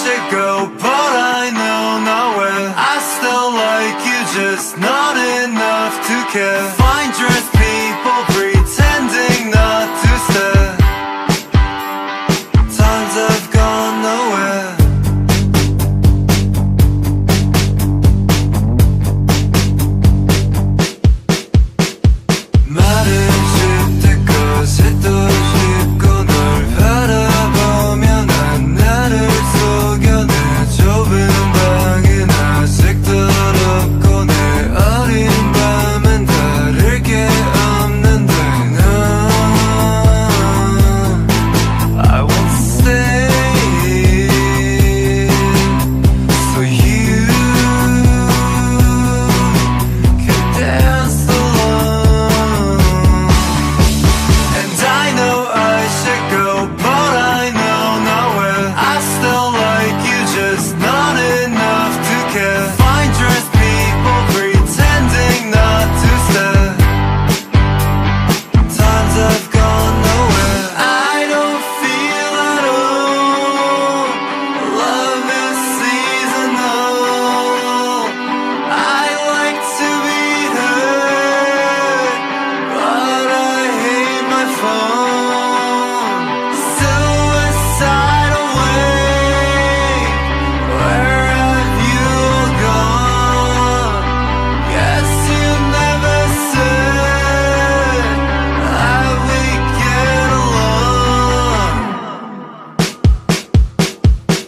should go, but I know nowhere. I still like you, just not enough to care.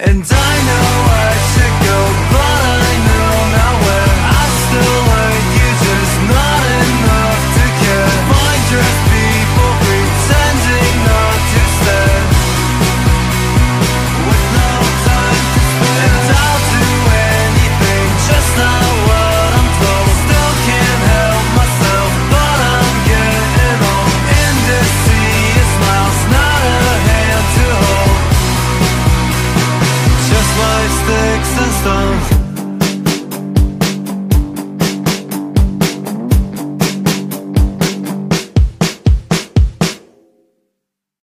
And I know by sticks and stones